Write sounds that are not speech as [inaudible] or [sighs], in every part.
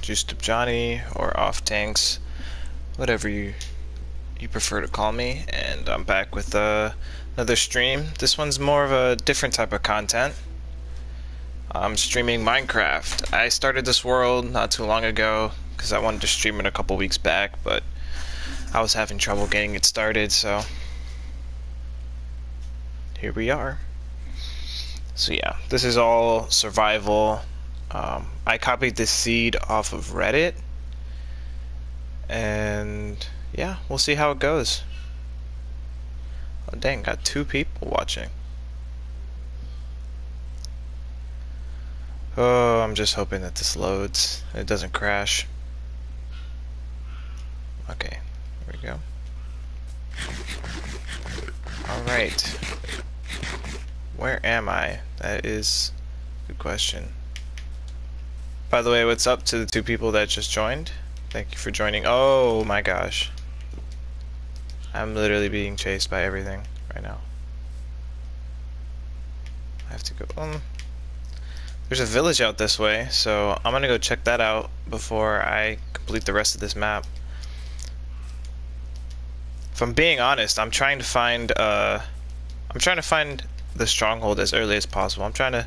Juiced Up Johnny, or Off Tanks, whatever you you prefer to call me. And I'm back with uh, another stream. This one's more of a different type of content. I'm streaming Minecraft. I started this world not too long ago because I wanted to stream it a couple weeks back, but I was having trouble getting it started, so here we are. So yeah, this is all survival. Um, I copied this seed off of Reddit, and yeah, we'll see how it goes. Oh dang, got two people watching. Oh, I'm just hoping that this loads. It doesn't crash. Okay, there we go. Alright. Where am I? That is a good question. By the way, what's up to the two people that just joined? Thank you for joining. Oh my gosh. I'm literally being chased by everything right now. I have to go. Um, there's a village out this way, so I'm gonna go check that out before I complete the rest of this map. If I'm being honest, I'm trying to find uh, I'm trying to find the stronghold as early as possible. I'm trying to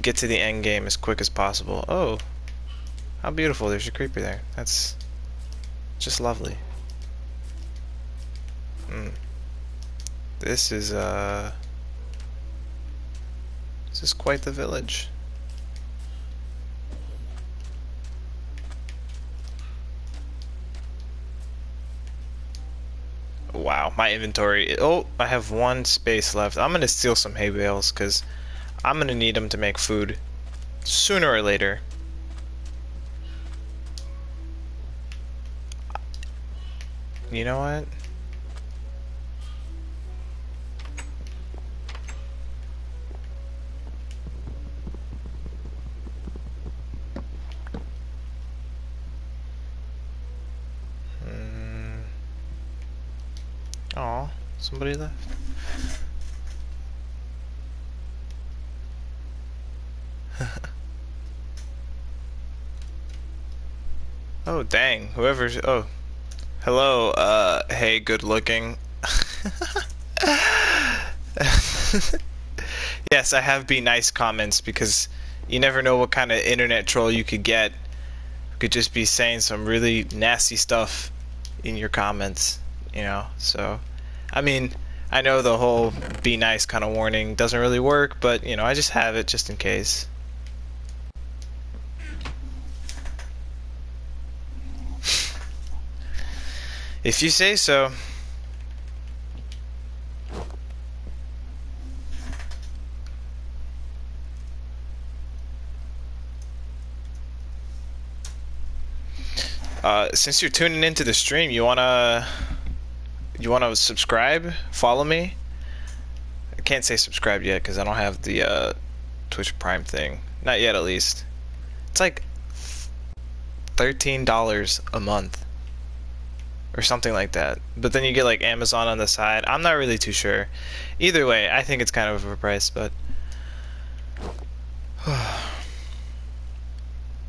get to the end game as quick as possible. Oh, how beautiful! There's a creeper there. That's just lovely. Hmm. This is uh. This is quite the village. Wow, my inventory. Oh, I have one space left. I'm gonna steal some hay bales because I'm gonna need them to make food sooner or later. You know what? Oh, somebody left. Oh, dang. Whoever's... Oh. Hello, uh, hey, good looking. [laughs] yes, I have be nice comments because you never know what kind of internet troll you could get. could just be saying some really nasty stuff in your comments you know. So, I mean, I know the whole be nice kind of warning doesn't really work, but you know, I just have it just in case. If you say so. Uh, since you're tuning into the stream, you wanna you want to subscribe, follow me. I can't say subscribe yet because I don't have the uh, Twitch Prime thing. Not yet, at least. It's like thirteen dollars a month or something like that. But then you get like Amazon on the side. I'm not really too sure. Either way, I think it's kind of overpriced, but [sighs]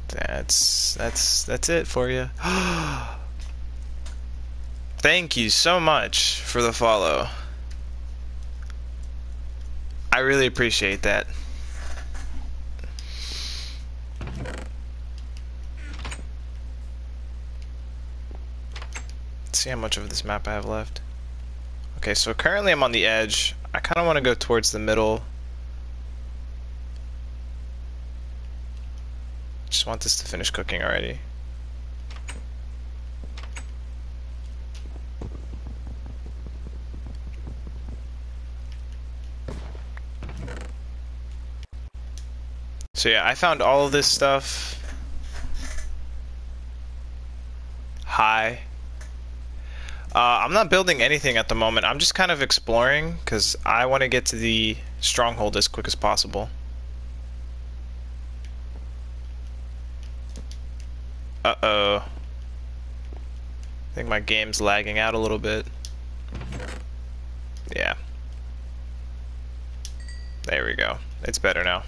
that's that's that's it for you. [gasps] Thank you so much for the follow. I really appreciate that. See how much of this map I have left. Okay, so currently I'm on the edge. I kind of want to go towards the middle. Just want this to finish cooking already. So yeah, I found all of this stuff. Hi. Uh, I'm not building anything at the moment. I'm just kind of exploring because I want to get to the stronghold as quick as possible. Uh-oh. I think my game's lagging out a little bit. Yeah. There we go. It's better now.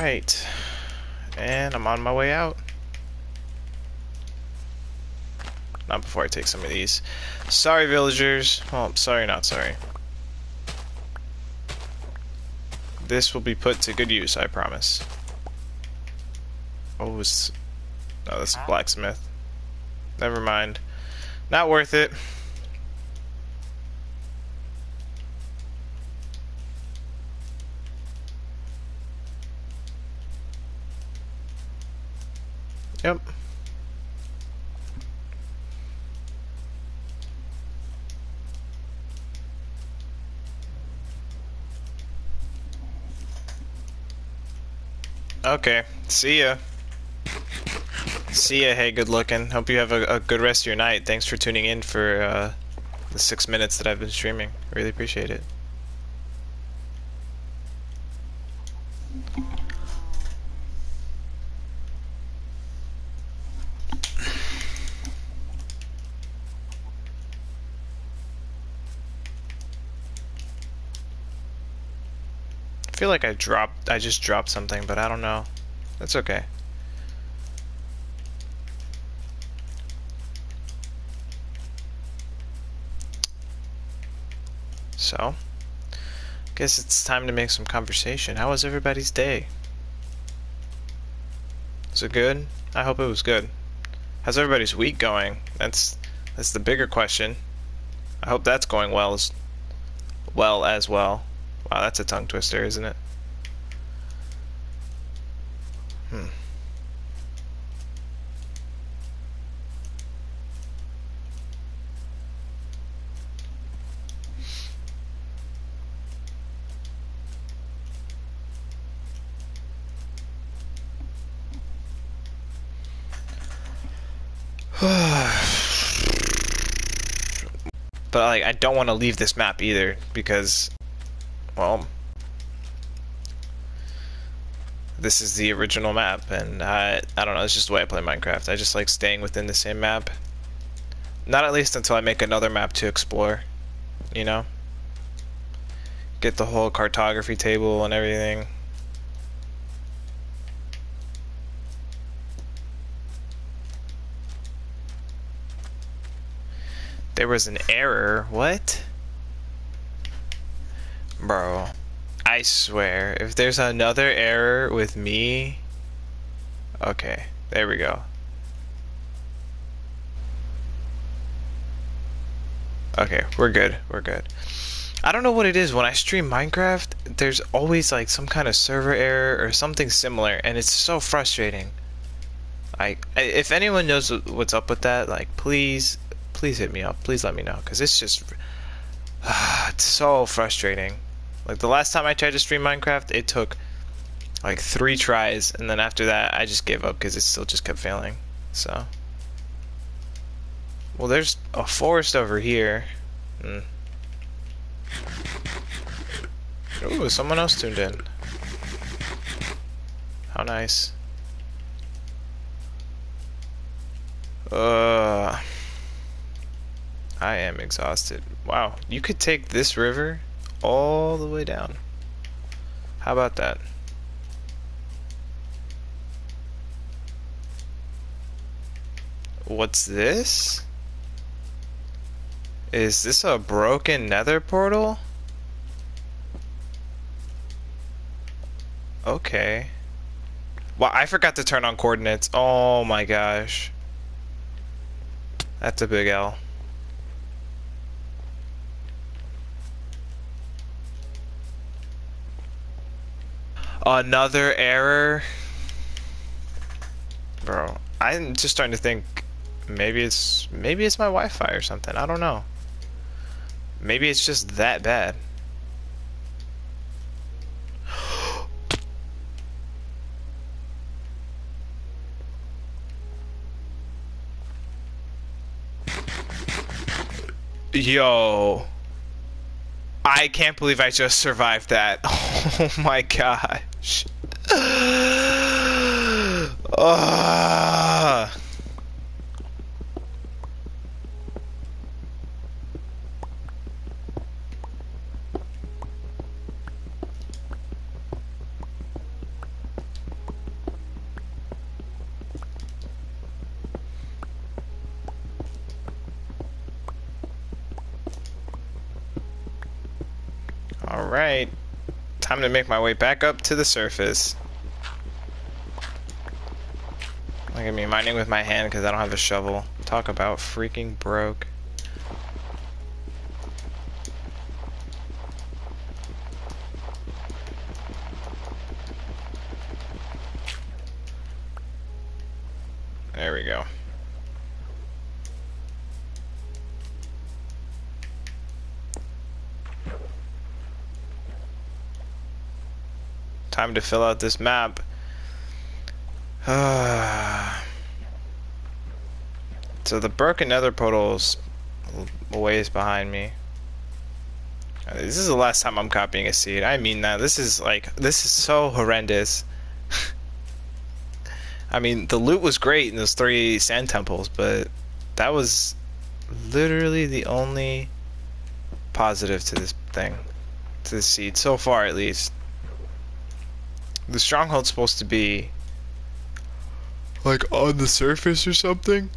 Alright. And I'm on my way out. Not before I take some of these. Sorry, villagers. Well, sorry, not sorry. This will be put to good use, I promise. Oh, it's... No, that's blacksmith. Never mind. Not worth it. Yep. Okay, see ya. See ya, hey, good looking. Hope you have a, a, good rest of your night. Thanks for tuning in for uh, the six minutes that I've been streaming. Really appreciate it. Feel like I dropped, I just dropped something, but I don't know. That's okay. So, guess it's time to make some conversation. How was everybody's day? Was it good? I hope it was good. How's everybody's week going? That's that's the bigger question. I hope that's going well as well as well. Wow, that's a tongue twister, isn't it? Hmm. [sighs] but like I don't want to leave this map either because well, this is the original map, and I, I don't know, it's just the way I play Minecraft. I just like staying within the same map. Not at least until I make another map to explore, you know? Get the whole cartography table and everything. There was an error. What? Bro, I swear, if there's another error with me... Okay, there we go. Okay, we're good, we're good. I don't know what it is, when I stream Minecraft, there's always like some kind of server error or something similar, and it's so frustrating. Like, if anyone knows what's up with that, like, please, please hit me up. Please let me know, because it's just... [sighs] it's so frustrating. Like the last time I tried to stream Minecraft, it took like three tries, and then after that, I just gave up because it still just kept failing. So, well, there's a forest over here. Hmm. Ooh, someone else tuned in. How nice. Uh, I am exhausted. Wow, you could take this river all the way down. How about that? What's this? Is this a broken nether portal? Okay. Well, I forgot to turn on coordinates. Oh my gosh. That's a big L. Another error? Bro, I'm just starting to think maybe it's maybe it's my Wi-Fi or something. I don't know. Maybe it's just that bad. Yo. I can't believe I just survived that. [laughs] Oh my god gosh. uh. [sighs] Alright. Time to make my way back up to the surface. Look at me mining with my hand because I don't have a shovel. Talk about freaking broke. There we go. Time to fill out this map. [sighs] so the broken nether portal's a ways behind me. This is the last time I'm copying a seed. I mean that. This is like, this is so horrendous. [laughs] I mean, the loot was great in those three sand temples, but that was literally the only positive to this thing. To this seed, so far at least. The stronghold's supposed to be like on the surface or something.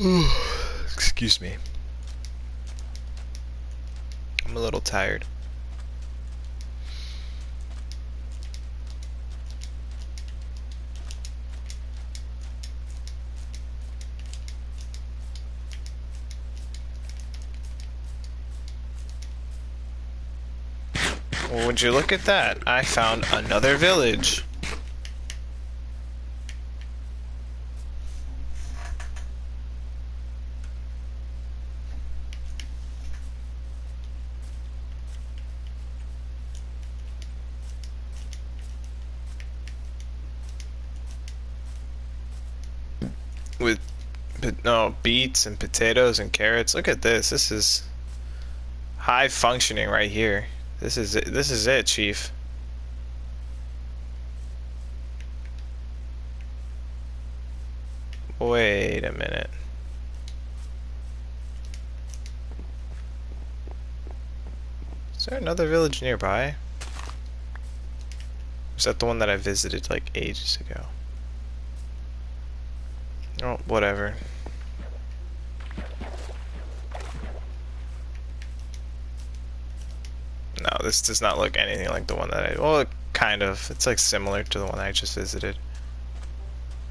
[sighs] Excuse me. I'm a little tired. Well, would you look at that? I found another village. With no beets and potatoes and carrots. Look at this. This is high functioning right here. This is it. This is it, Chief. Wait a minute. Is there another village nearby? Is that the one that I visited like ages ago? Oh, whatever. No, this does not look anything like the one that I... Well, kind of. It's like similar to the one I just visited.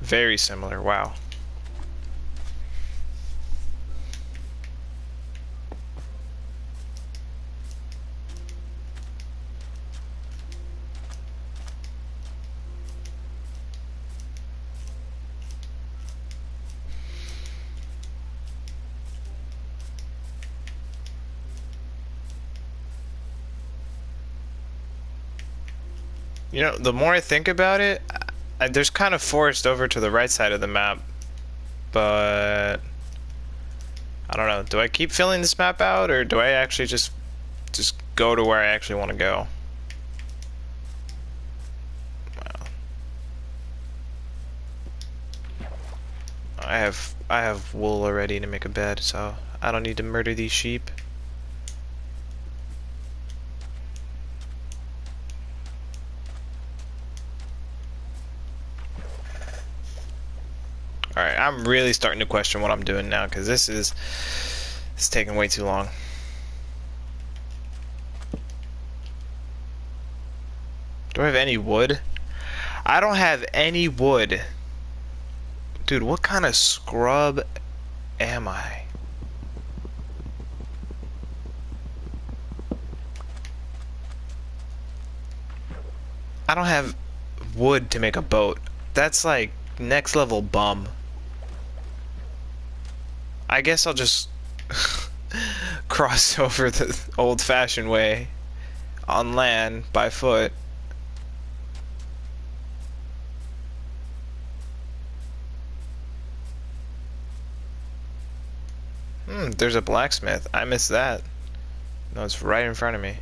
Very similar, wow. You know, the more I think about it, I, there's kind of forest over to the right side of the map, but I don't know. Do I keep filling this map out, or do I actually just just go to where I actually want to go? I have I have wool already to make a bed, so I don't need to murder these sheep. I'm really starting to question what I'm doing now because this is it's taking way too long. Do I have any wood? I don't have any wood. Dude, what kind of scrub am I? I don't have wood to make a boat. That's like next level bum. I guess I'll just [laughs] cross [laughs] over the old-fashioned way on land by foot. Hmm, there's a blacksmith. I missed that. No, it's right in front of me.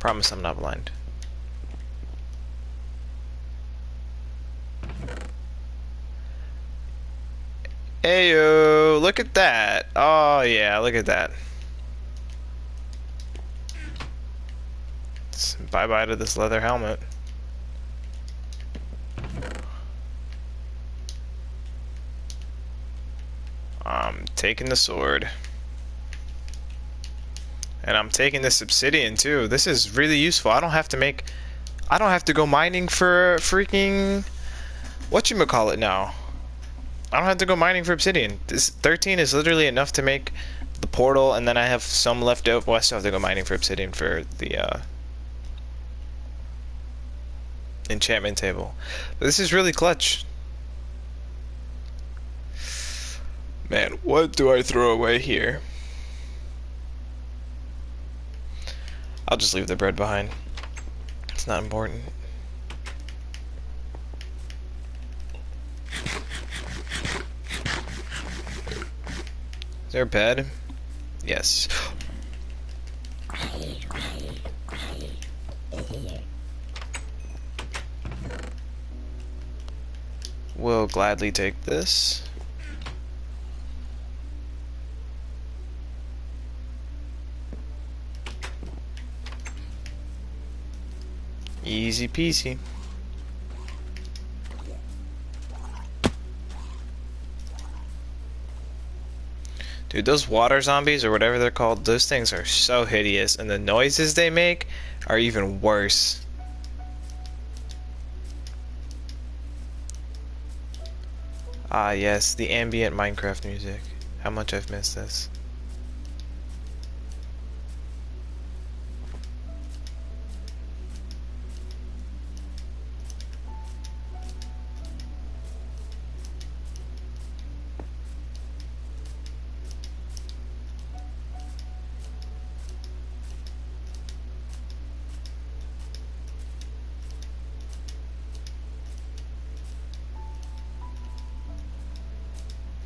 Promise I'm not blind. Heyo, look at that. Oh yeah, look at that. Bye bye to this leather helmet. I'm taking the sword. And I'm taking this obsidian too. This is really useful. I don't have to make... I don't have to go mining for freaking... What you call it now? I don't have to go mining for obsidian. This 13 is literally enough to make the portal, and then I have some left over. Well, I still have to go mining for obsidian for the uh, enchantment table. But this is really clutch. Man, what do I throw away here? I'll just leave the bread behind. It's not important. Is there bed? Yes. We'll gladly take this. Easy peasy. Dude, those water zombies or whatever they're called, those things are so hideous and the noises they make are even worse. Ah yes, the ambient Minecraft music. How much I've missed this.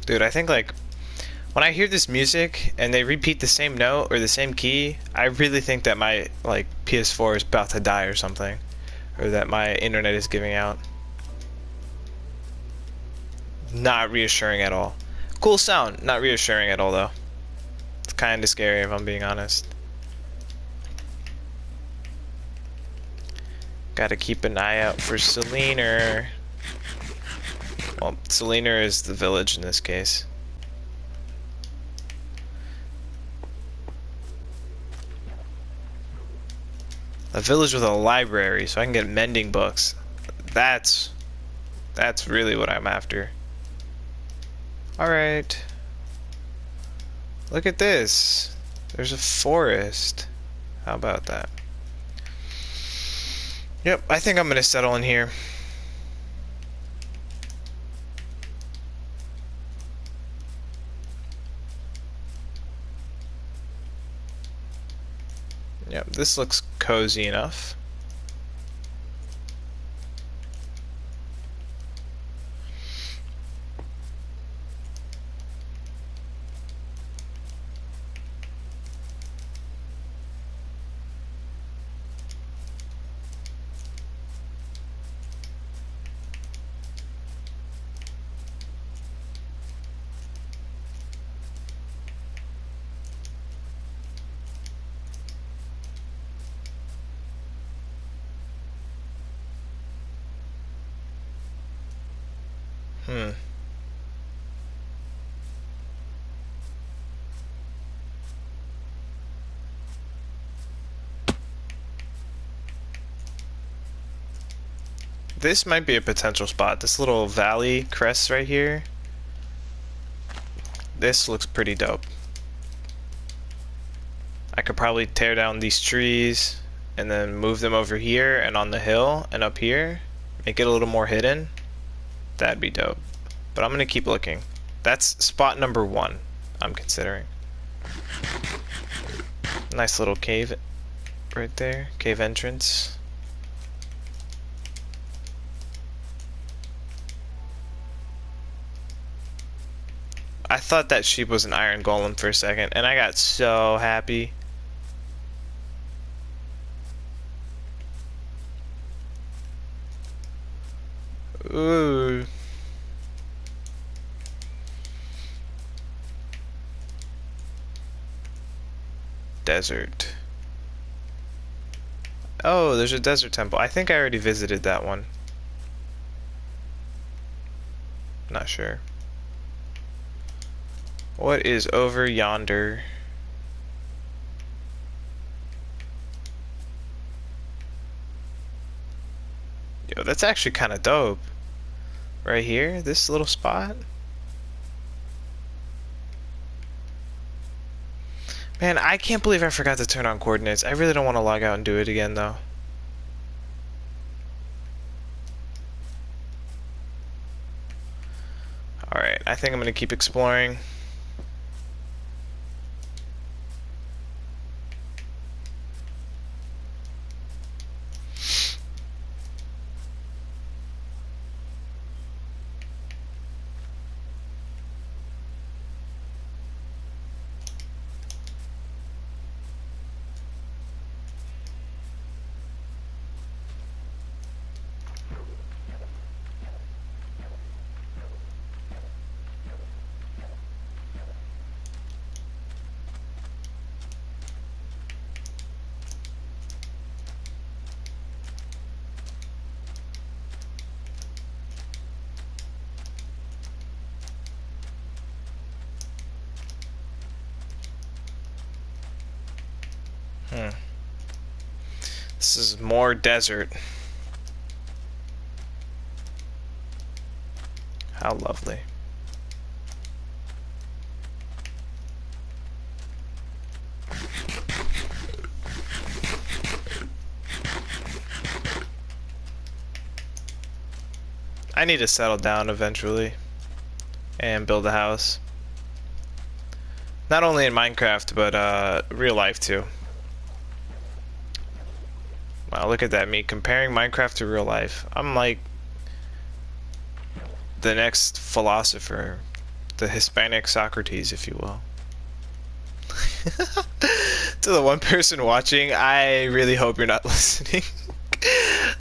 Dude, I think like when I hear this music and they repeat the same note or the same key, I really think that my like PS4 is about to die or something, or that my internet is giving out. Not reassuring at all. Cool sound, not reassuring at all though. It's kind of scary if I'm being honest. Gotta keep an eye out for Selena. Well, Selena is the village in this case. A village with a library, so I can get mending books. That's... That's really what I'm after. Alright. Look at this. There's a forest. How about that? Yep, I think I'm going to settle in here. Yep, this looks cozy enough. Hmm. This might be a potential spot. This little valley crest right here. This looks pretty dope. I could probably tear down these trees and then move them over here and on the hill and up here. Make it a little more hidden. That'd be dope. But I'm going to keep looking. That's spot number one I'm considering. Nice little cave right there. Cave entrance. I thought that sheep was an iron golem for a second, and I got so happy. Ooh. Desert. Oh, there's a desert temple. I think I already visited that one. Not sure. What is over yonder? Yo, that's actually kind of dope. Right here, this little spot. Man, I can't believe I forgot to turn on coordinates. I really don't want to log out and do it again, though. Alright, I think I'm going to keep exploring. Hmm. This is more desert. How lovely. I need to settle down eventually and build a house. Not only in Minecraft, but uh, real life too. Look at that, me comparing Minecraft to real life. I'm like the next philosopher, the Hispanic Socrates, if you will. [laughs] to the one person watching, I really hope you're not [laughs] listening.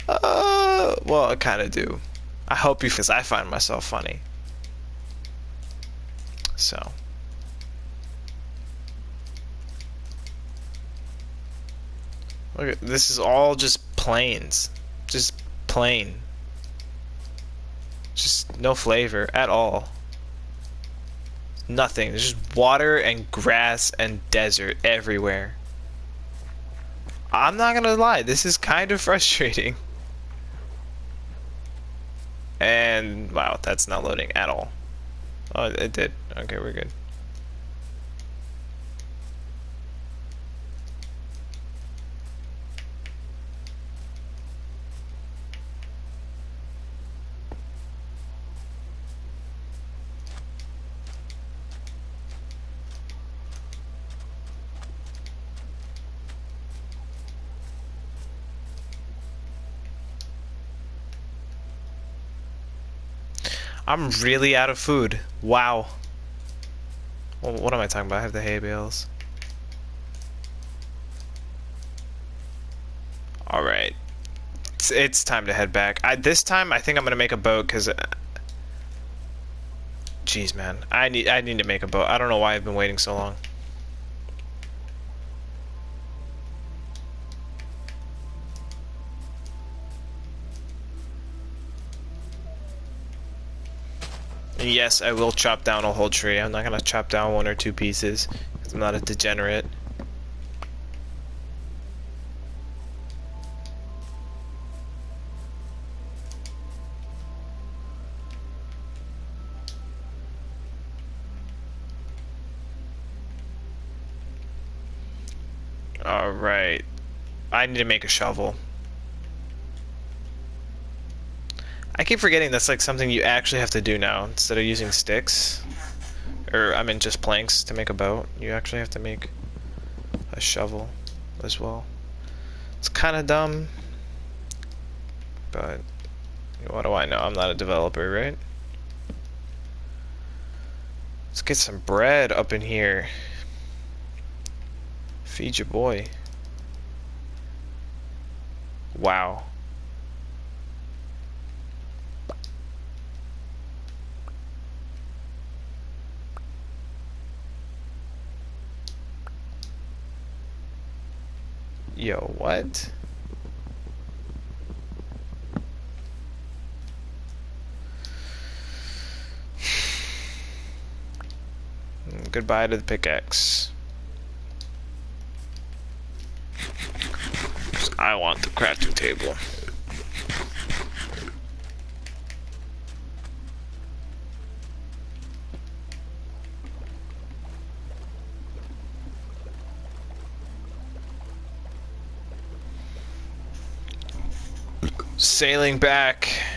uh, well, I kind of do. I hope you, because I find myself funny. So. Look at this is all just plains. Just plain. Just no flavor at all. Nothing. There's just water and grass and desert everywhere. I'm not gonna lie, this is kind of [laughs] frustrating. And wow, that's not loading at all. Oh, it did. Okay, we're good. I'm really out of food. Wow. Well, what am I talking about? I have the hay bales. Alright. It's, it's time to head back. I, this time, I think I'm going to make a boat because... Uh, jeez, man. I need, I need to make a boat. I don't know why I've been waiting so long. Yes, I will chop down a whole tree. I'm not gonna chop down one or two pieces. I'm not a degenerate. Alright. I need to make a shovel. I keep forgetting that's like something you actually have to do now instead of using sticks. Or, I mean, just planks to make a boat. You actually have to make a shovel as well. It's kind of dumb. But, what do I know? I'm not a developer, right? Let's get some bread up in here. Feed your boy. Wow. Yo, what? [sighs] goodbye to the pickaxe. I want the crafting table. Sailing back.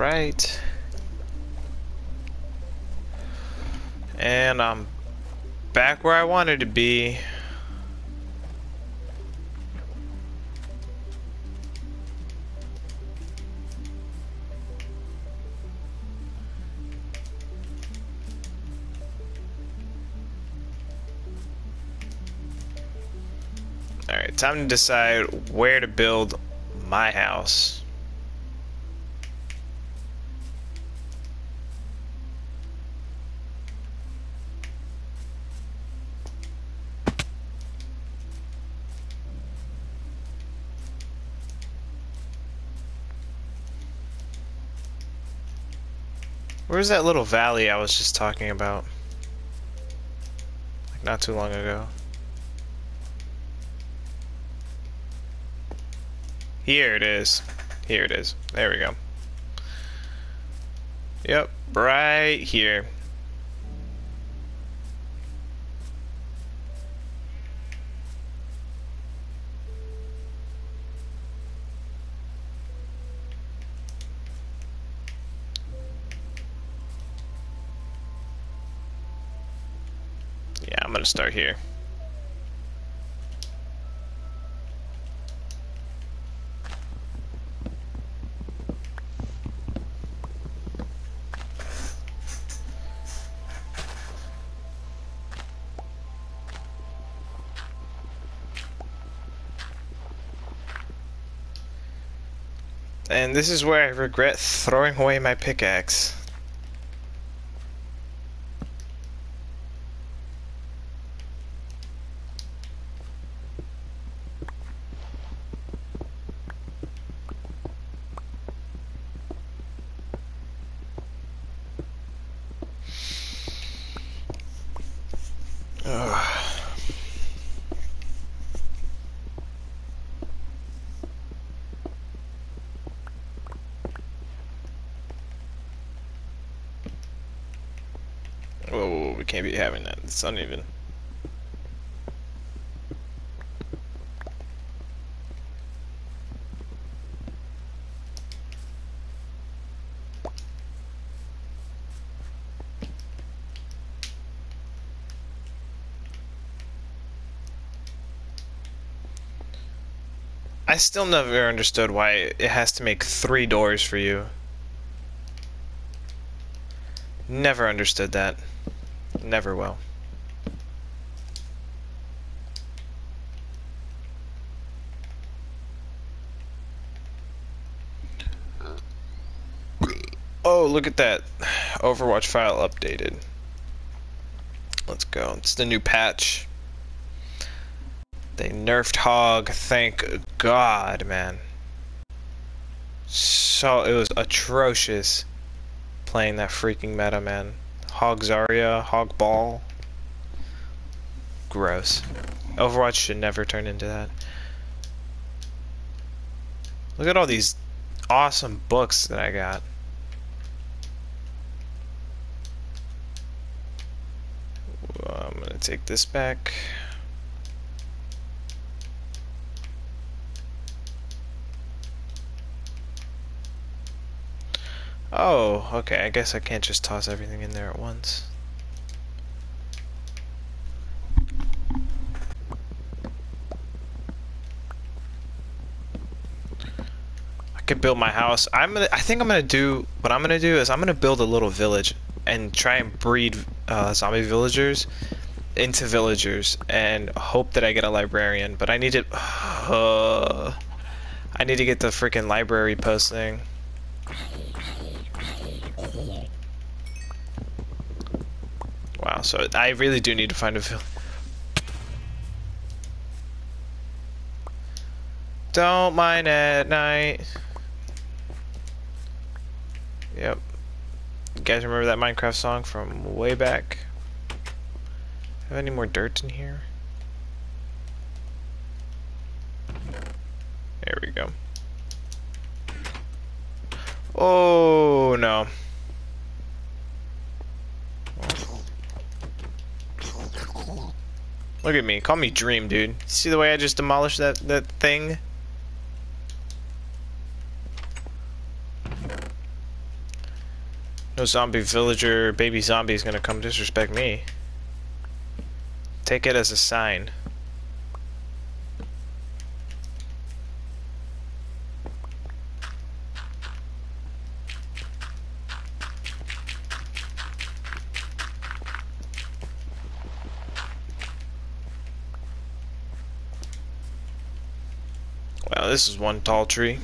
Right. And I'm back where I wanted to be. Alright, time to decide where to build my house. Where's that little valley I was just talking about? Like not too long ago. Here it is. Here it is. There we go. Yep, right here. Yeah, gonna start here. And this is where I regret throwing away my pickaxe. Ugh. Whoa, whoa, whoa, we can't be having that. It's uneven. Still never understood why it has to make three doors for you. Never understood that. Never will. Oh, look at that. Overwatch file updated. Let's go. It's the new patch. They nerfed Hog, thank God, man. So, it was atrocious playing that freaking meta, man. Hog Zarya, Hog Ball. Gross. Overwatch should never turn into that. Look at all these awesome books that I got. I'm gonna take this back. Oh, okay. I guess I can't just toss everything in there at once. I could build my house. I'm gonna. I think I'm gonna do. What I'm gonna do is I'm gonna build a little village and try and breed uh, zombie villagers into villagers and hope that I get a librarian. But I need to. Uh, [sighs] I need to get the freaking library posting. Wow, so I really do need to find a village. Don't mind at night. Yep. You guys remember that Minecraft song from way back? Have any more dirt in here? There we go. Oh no. Look at me. Call me Dream, dude. See the way I just demolished that, that thing? No zombie villager, baby zombie is gonna come disrespect me. Take it as a sign. This is one tall tree.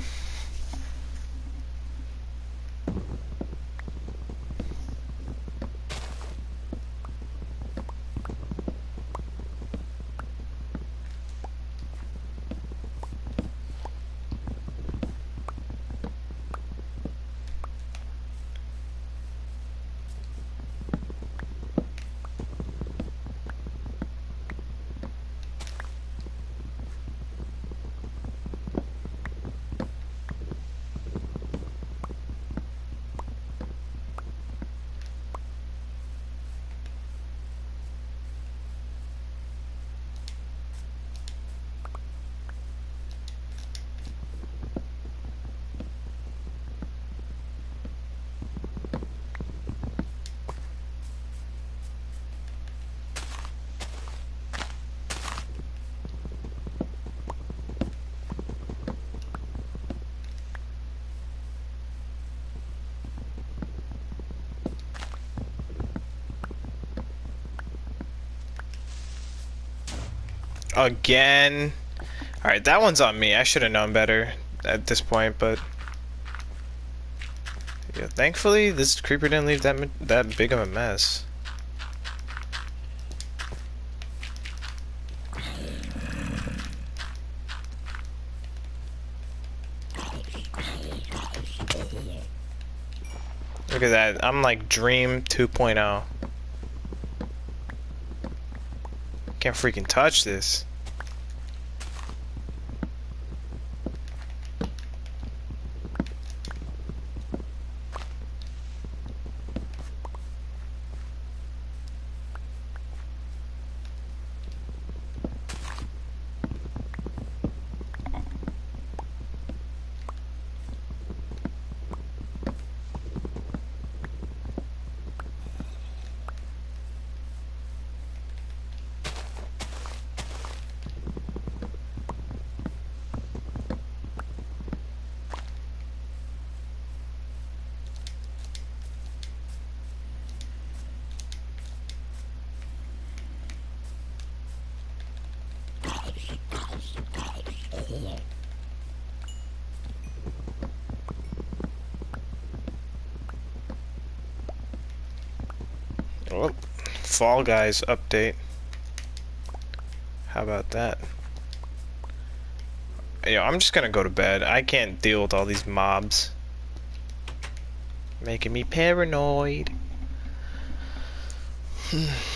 Again. Alright, that one's on me. I should have known better at this point, but... Yeah, thankfully, this creeper didn't leave that that big of a mess. Look at that. I'm like Dream 2.0. Can't freaking touch this. Well, Fall Guys update. How about that? Yo, I'm just gonna go to bed. I can't deal with all these mobs. Making me paranoid. [sighs] [sighs]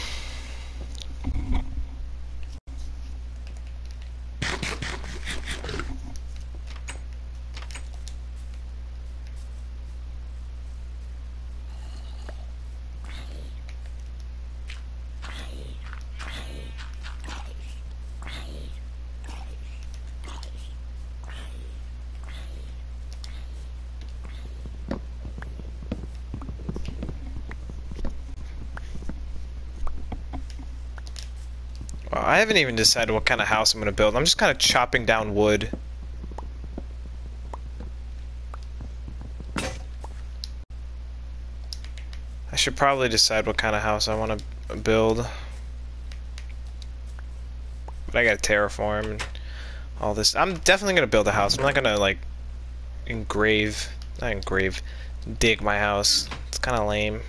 haven't even decided what kind of house I'm gonna build. I'm just kind of chopping down wood. I should probably decide what kind of house I want to build. But I gotta terraform and all this. I'm definitely gonna build a house. I'm not gonna like engrave, not engrave, dig my house. It's kind of lame.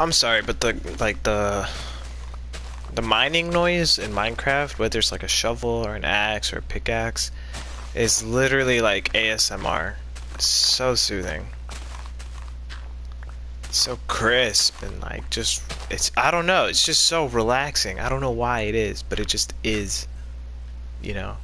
I'm sorry, but the like the the mining noise in Minecraft, whether it's like a shovel or an axe or a pickaxe, is literally like ASMR. So soothing. So crisp and like just it's I don't know, it's just so relaxing. I don't know why it is, but it just is. You know.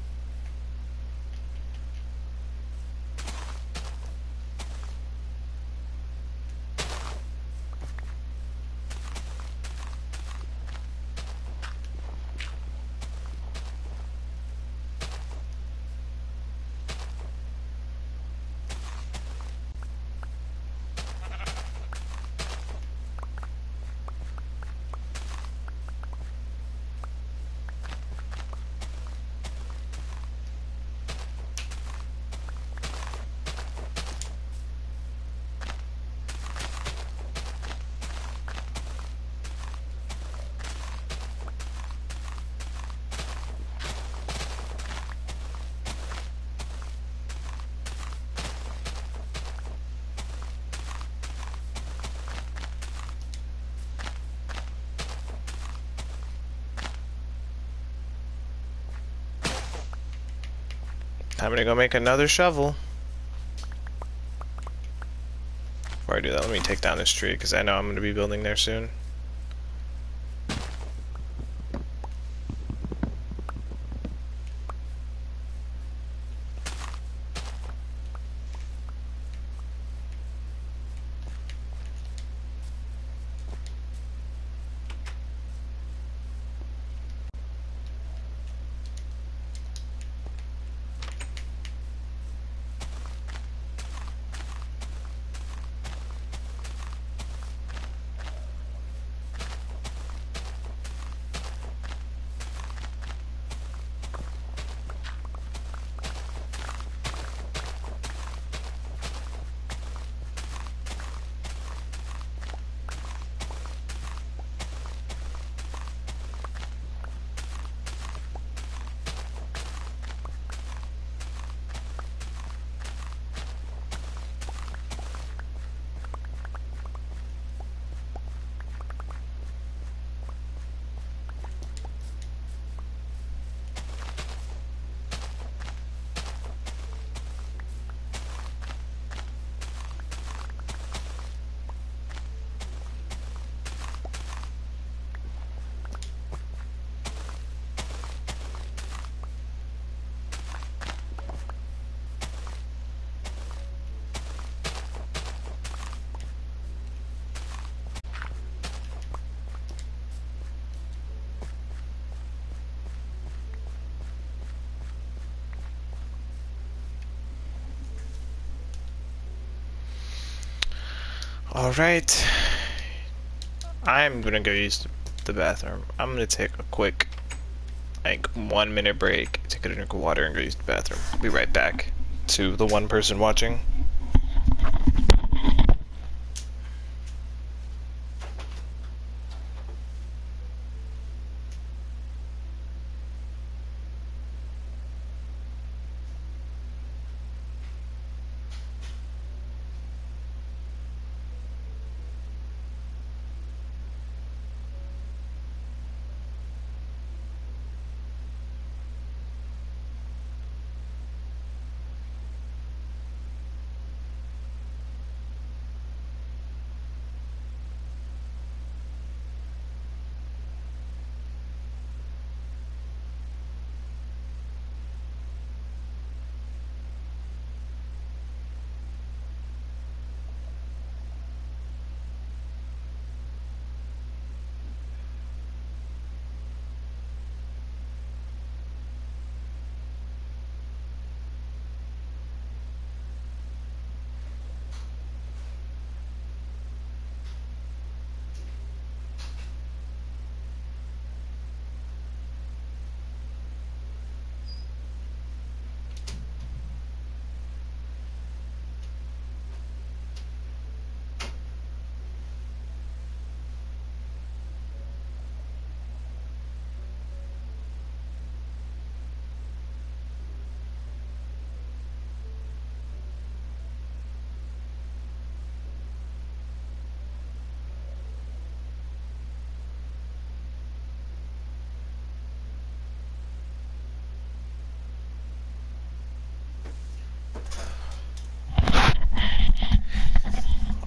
Time to go make another shovel. Before I do that, let me take down this tree, because I know I'm going to be building there soon. Alright. I'm gonna go use the bathroom. I'm gonna take a quick, like, one minute break, take a drink of water, and go use the bathroom. Be right back to the one person watching.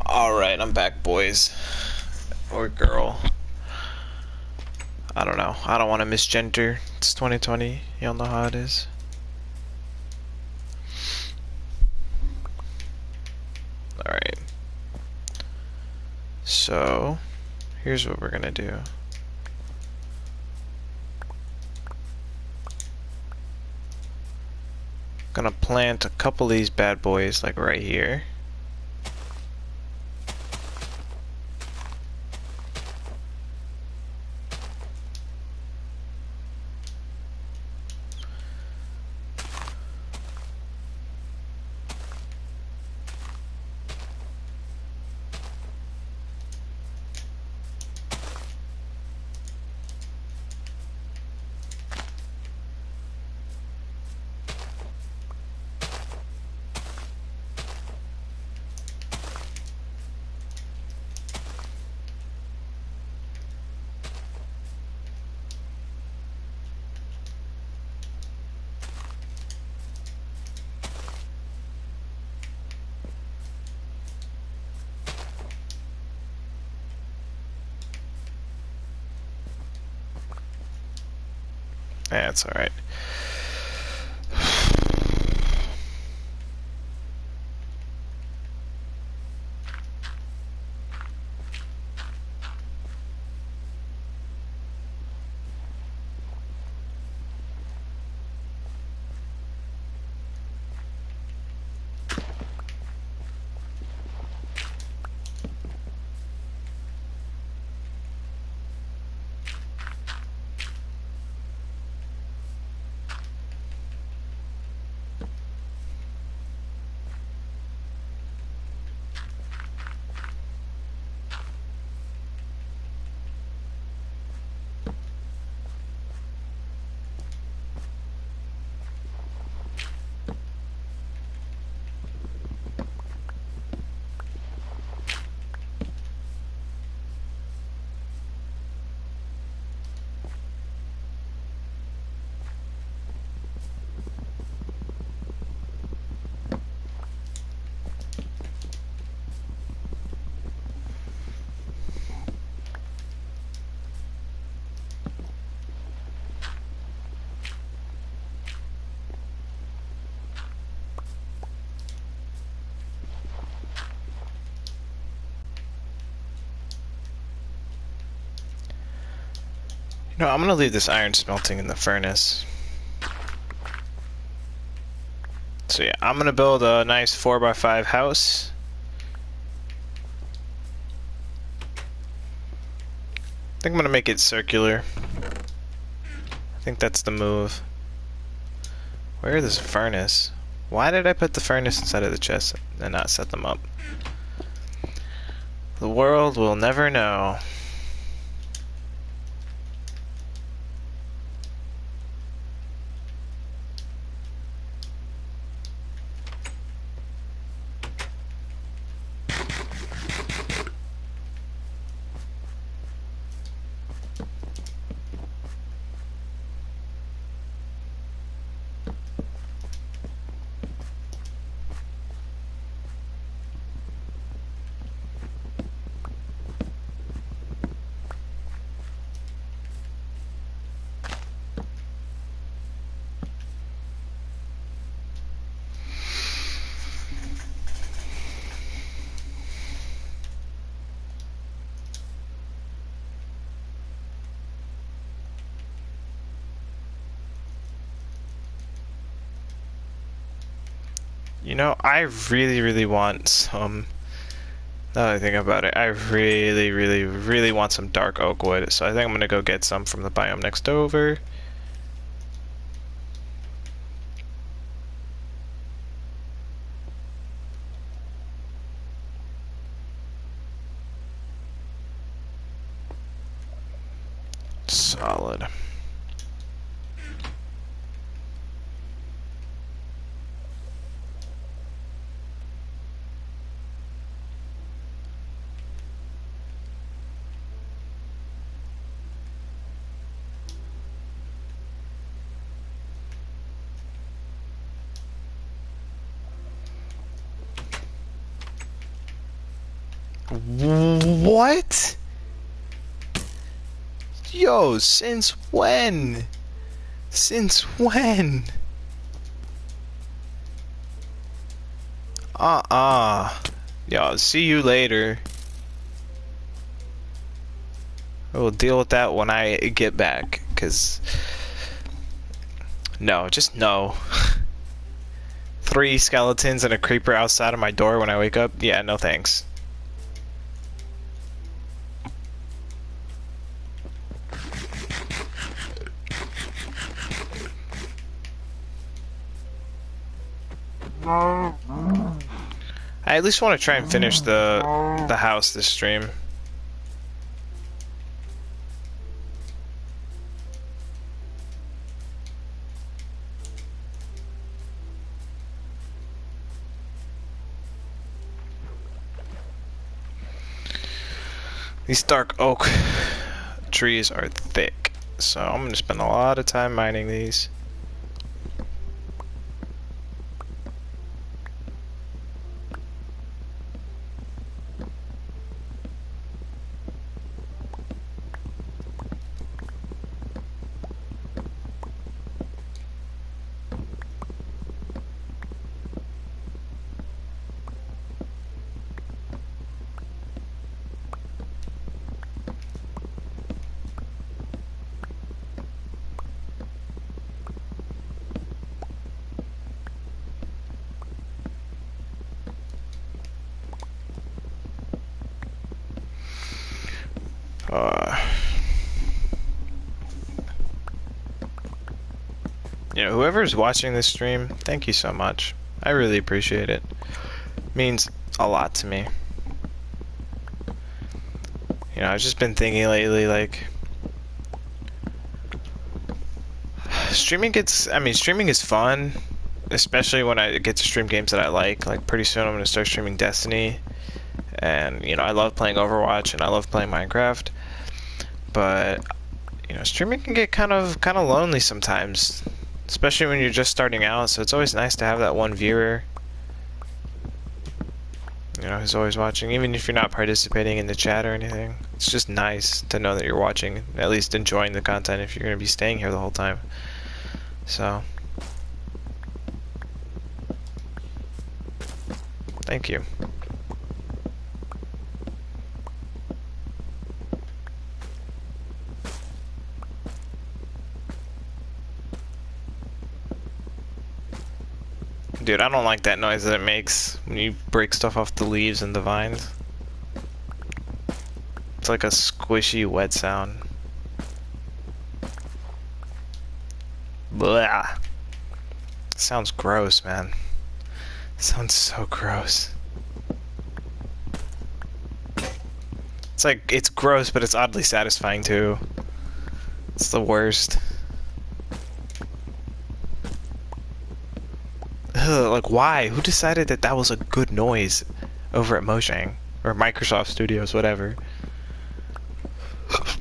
Alright, I'm back, boys. Or girl. I don't know. I don't want to misgender. It's 2020. Y'all know how it is. Alright. So, here's what we're gonna do. Gonna plant a couple of these bad boys like right here. It's alright. No, I'm gonna leave this iron smelting in the furnace. So yeah, I'm gonna build a nice 4x5 house. I think I'm gonna make it circular. I think that's the move. Where is this furnace? Why did I put the furnace inside of the chest and not set them up? The world will never know. I really, really want some. Now that I think about it, I really, really, really want some dark oak wood. So I think I'm gonna go get some from the biome next over. What? Yo, since when? Since when? Uh-uh. Yo, see you later. We'll deal with that when I get back, because... No, just no. [laughs] Three skeletons and a creeper outside of my door when I wake up? Yeah, no thanks. At least want to try and finish the the house this stream. These dark oak trees are thick, so I'm going to spend a lot of time mining these. Uh, you know, whoever's watching this stream, thank you so much. I really appreciate it. it. Means a lot to me. You know, I've just been thinking lately, like, streaming gets. I mean, streaming is fun, especially when I get to stream games that I like. Like, pretty soon I'm gonna start streaming Destiny, and you know, I love playing Overwatch and I love playing Minecraft but you know, streaming can get kind of kind of lonely sometimes, especially when you're just starting out. So it's always nice to have that one viewer, you know, who's always watching, even if you're not participating in the chat or anything. It's just nice to know that you're watching, at least enjoying the content if you're going to be staying here the whole time. So, thank you. Dude, I don't like that noise that it makes when you break stuff off the leaves and the vines. It's like a squishy, wet sound. Blah. Sounds gross, man. Sounds so gross. It's like, it's gross, but it's oddly satisfying too. It's the worst. Ugh, like, why? Who decided that that was a good noise over at Mojang? Or Microsoft Studios, whatever. [laughs]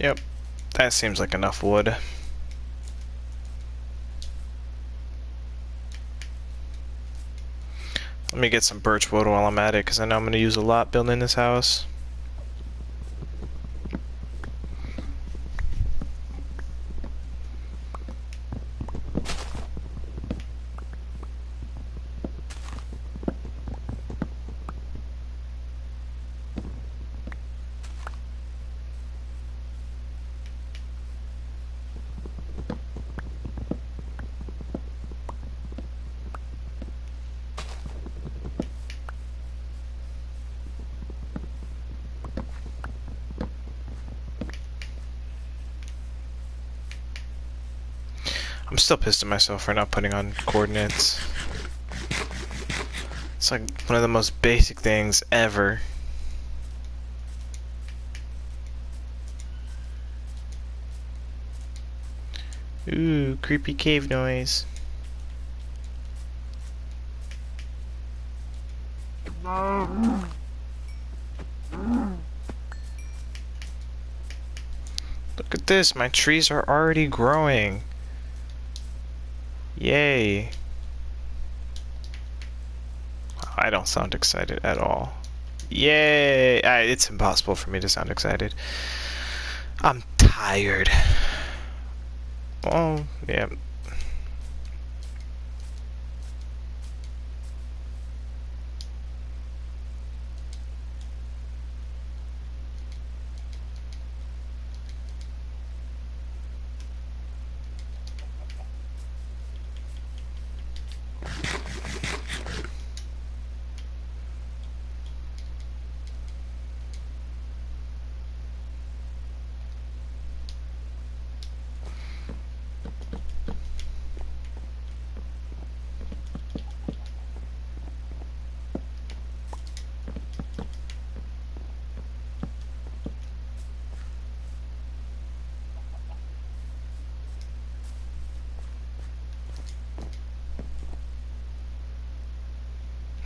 Yep, that seems like enough wood. Let me get some birch wood while I'm at it, because I know I'm going to use a lot building this house. Still pissed at myself for not putting on coordinates. It's like one of the most basic things ever. Ooh, creepy cave noise. Look at this, my trees are already growing. Yay. I don't sound excited at all. Yay! I, it's impossible for me to sound excited. I'm tired. Oh, yeah.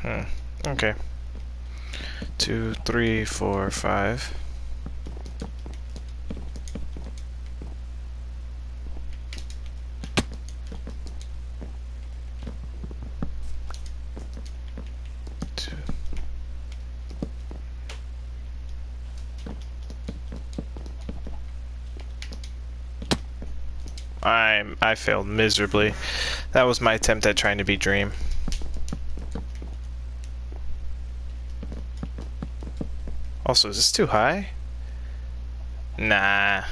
Hmm. Okay. Two, three, four, five. Two. I'm I failed miserably. That was my attempt at trying to be Dream. Also, is this too high? Nah.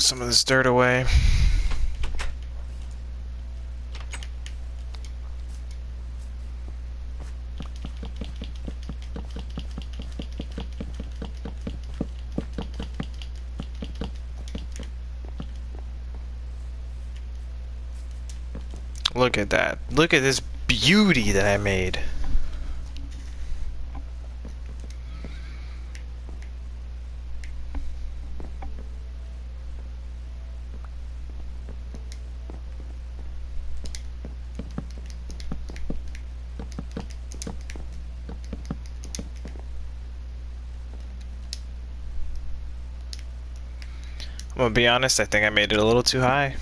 Put some of this dirt away. Look at that. Look at this beauty that I made. Gonna be honest, I think I made it a little too high.